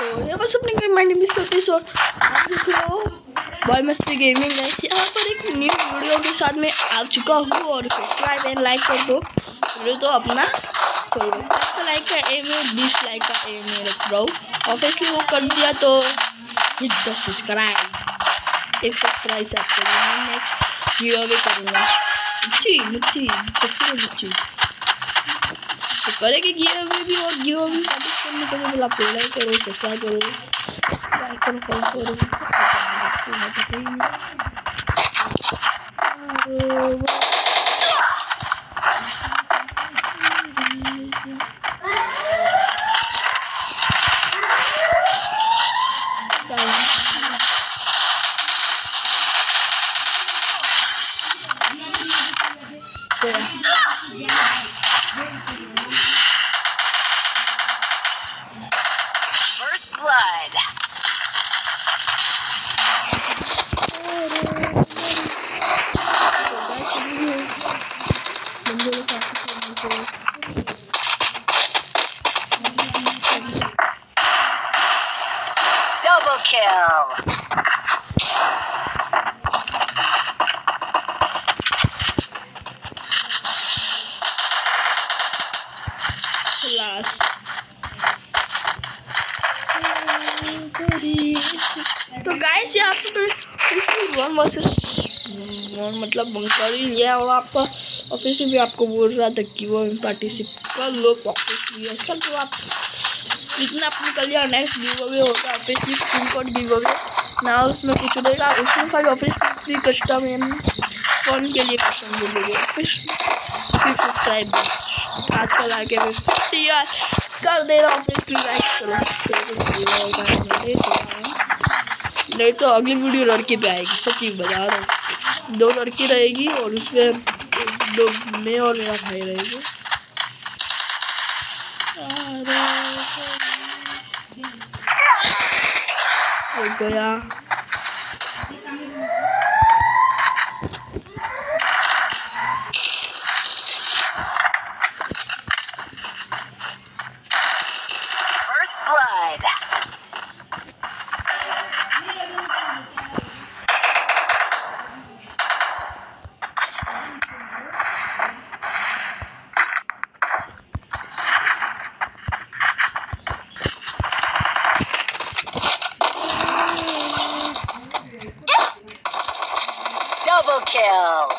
तो ये बस अपनी आप देख रहे हो। बॉय मस्ती गेमिंग यहाँ पर एक न्यू वीडियो के साथ में आ चुका हूँ और सब्सक्राइब एंड लाइक कर दो। वीडियो तो अपना। तो लाइक का एम है बीस लाइक का एम है रख रहा हूँ ऑब्वियसली वो कर दिया तो हिट द सब्सक्राइब एक सब्सक्राइब नेक्स्ट वीडियो भी करूँगा। मुच्छी मुच्छी सच्ची में तो करेंगे गिव भी और गिव अवे पार्टिसिपेट करने के लिए बोला आप लाइक करो सब्सक्राइब करो लाइक करो फॉलो करो और वन मतलब बंकर ही लिया और आपका ऑफ़िस में भी आपको बोल रहा था कि वो पार्टिसिपेट कर लो ऑफ़िस लिया कल तो आप इतना अपने कर लिया नेक्स्ट गिव अवे होगा ऑफ़िस की स्क्रीन कोड गिव अवे ना उसमें कुछ रहेगा उसमें खाली ऑफ़िस की कस्टम फ़ोन के लिए पसंद मिलेगी ऑफ़िस सब्सक्राइब आजकल आके यार, कर दे रहा हूँ ऑफ़िस नहीं तो अगली वीडियो लड़की पे आएगी सच्ची बता रहा हूँ। दो लड़की रहेगी और उसमें दो मैं और मेरा भाई रहेंगे। गया। Kill.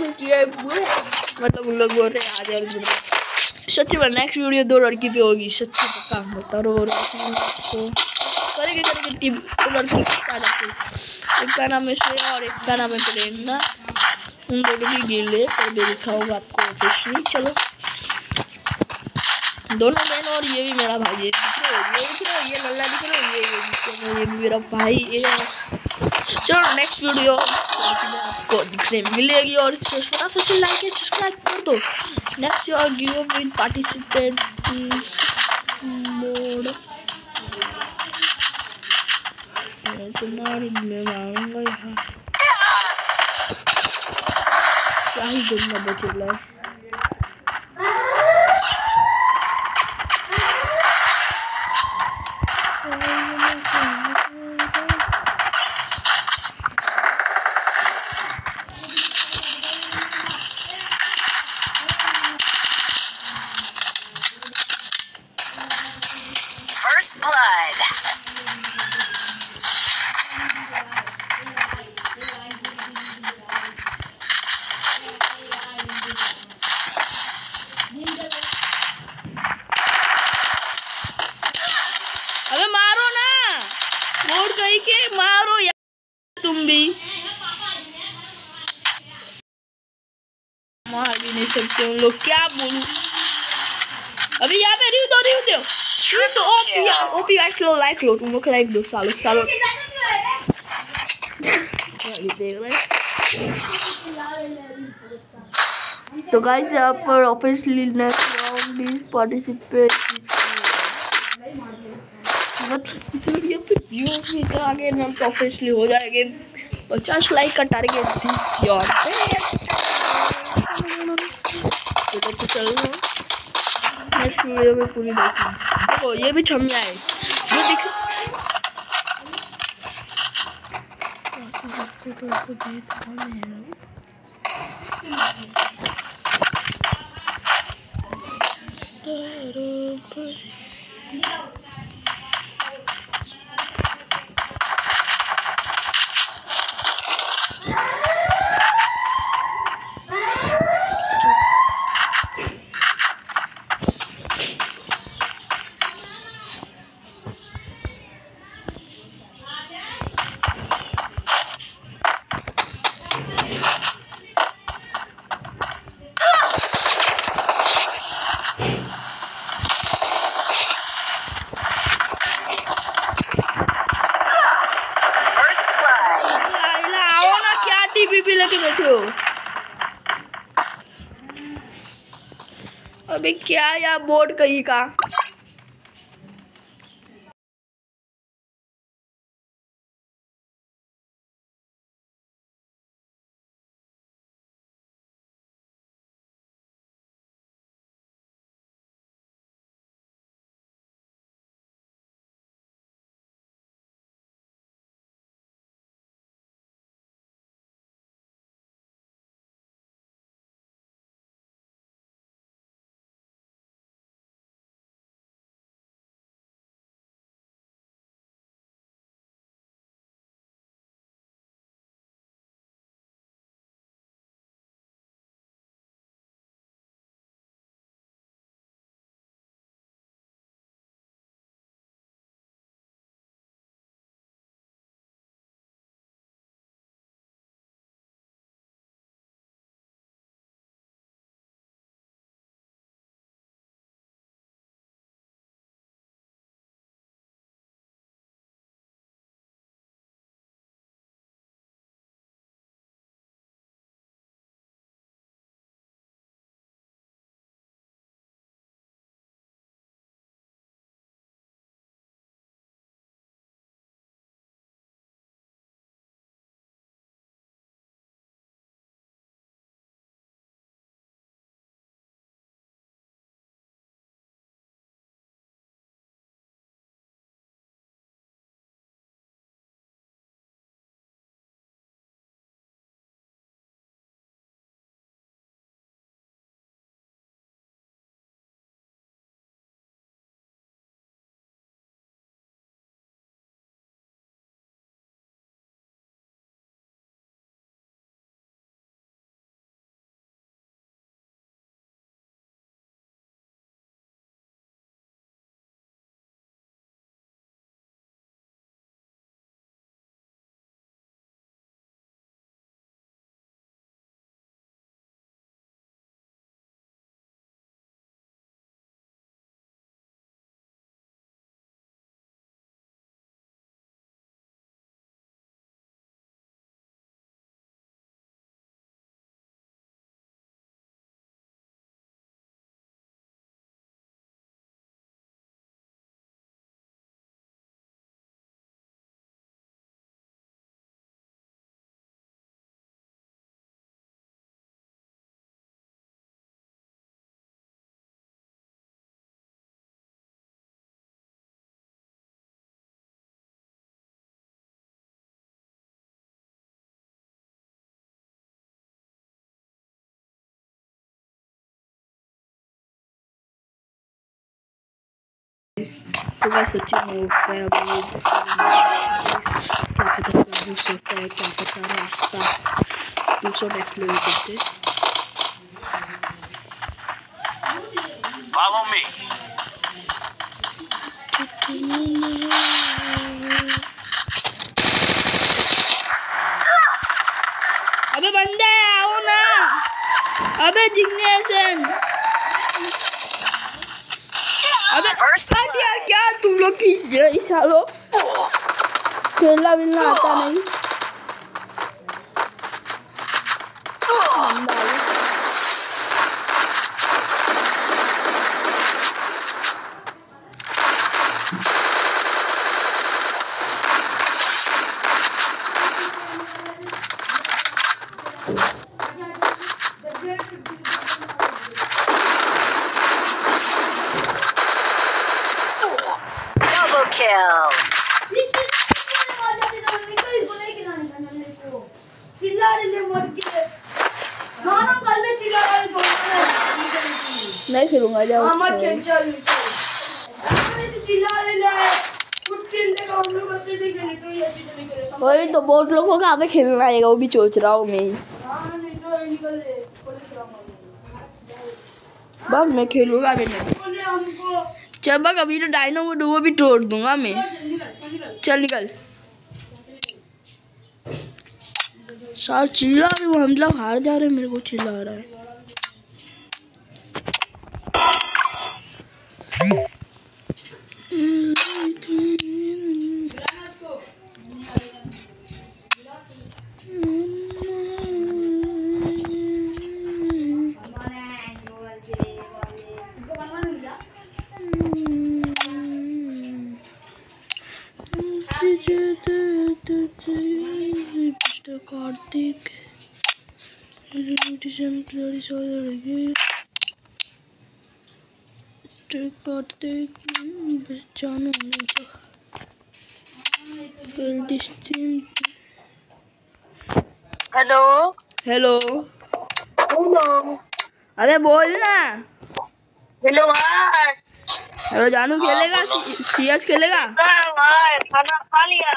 ने किया है पूरे। मतलब उन लोग बोल रहे हैं आ जाओ सच्ची में नेक्स्ट वीडियो दो लड़की पे होगी, सच्ची पक्का बता तो करेंगे करेंगे टीम दो लड़की आ जाती एक का नाम है श्रेया और एक का नाम है प्रेरणा। उन दोनों की गिल पर भी लिखा होगा आपको ऑफिशियली चलो। दोनों बहन और ये भी मेरा भाई है। दिख रहे हो ये दिख रहे हो ये लल्ला दिख रहे हो। ये ये दिख रहे हो ये मेरा भाई है। चलो नेक्स्ट वीडियो आपको दिखने मिलेगी और इसको फटाफट से लाइक एंड सब्सक्राइब कर दो। Next your give with participate mode मैं के मारो यार तुम भी। मार भी नहीं सकते उन लोग, क्या बोलू? अभी यहाँ पे रिव्यू दो रिव्यू दो तो ओपी यार, ओपी गाइस लो लाइक लो, तुम लोग लाइक दो, सालो सालो। तो गाइस यहाँ पर officially next round is participate but इस भी तो आगे तो हो जाएँगे। पचास लाइक का टारगेट तो तो चल रहा नेक्स्ट वीडियो में पूरी देखो। ये भी छम जाए ये दिख First blood. लाइला आओ ना क्या टीवी पे लेके बैठे हो अबे क्या यार बोर्ड कहीं का। wysokiej kapitał rasta dużo reklamity. Follow me. Abi bende ona. Abi dinle. लोग की जय सालो खेलना विलना नहीं खेलूँगा जाओ। वही तो बहुत लोगों का हमें खेलना आएगा वो भी सोच रहा हूँ मैं। बस मैं खेलूँगा भी नहीं चल अभी तो डायनो को डूबो भी तोड़ दूँगा मैं। चल निकल सार चिल्ला भी वो हम लोग हार जा रहे हैं मेरे को चिल्ला रहा है। जानो तो this team. Hello. Hello Hello. अबे बोल ना Hello, hi. हेलो जानू खेलेगा? सीएस खेलेगा खाना खा लिया।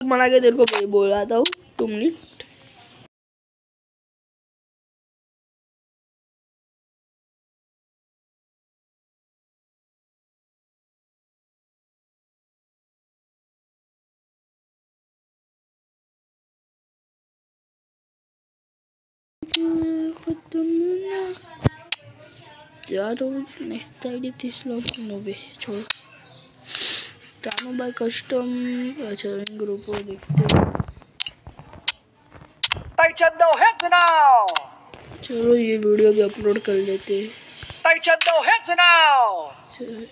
मना के तेरे को मैं बोल रहा था तुम नहीं। यार नेक्स्ट आईडी तीस लोग नोबे छोड़। कानू बाय कस्टम अच्छा इन ग्रुप को देखते हैं। Taekwondo हेड्स नाउ चलो ये वीडियो भी अपलोड कर लेते हैं Taekwondo heads हेड्स चल।